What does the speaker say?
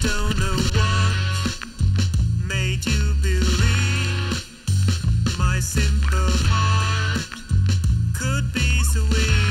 don't know what made you believe my simple heart could be so weak.